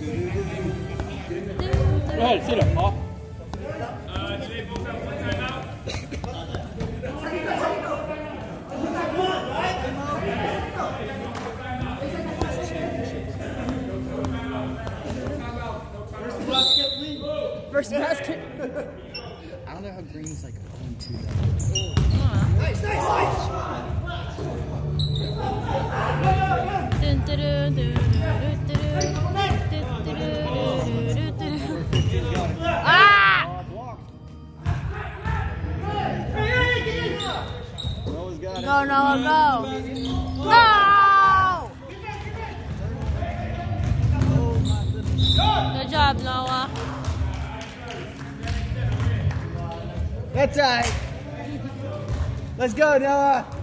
Go ahead, sit up, Paul. First basket. I don't know how Green's like 0 2 Nice, nice, nice. Go, Noah, go. No! Good job, Noah. That's right. Let's go, Noah.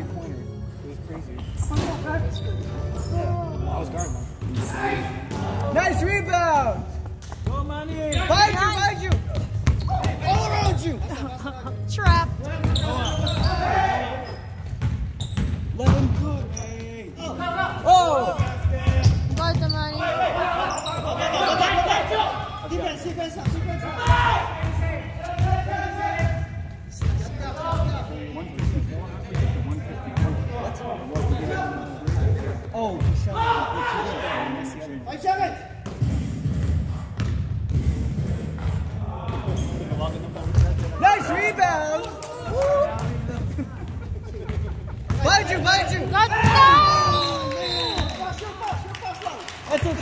three pointer. It was crazy. Oh, yeah. I was guarding him. Nice rebound!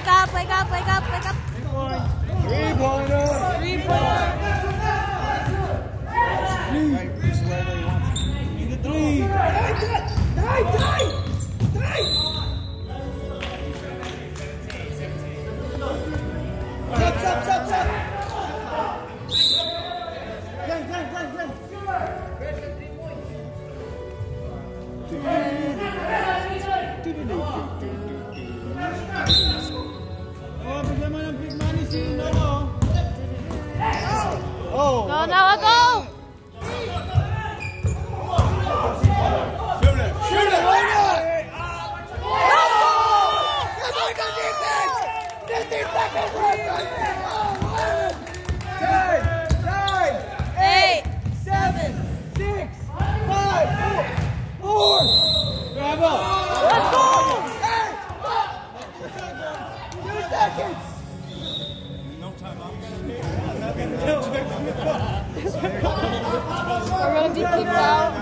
Wake up, wake up, wake up, wake up. Three pointer. Three pointer. We're gonna be kicked out.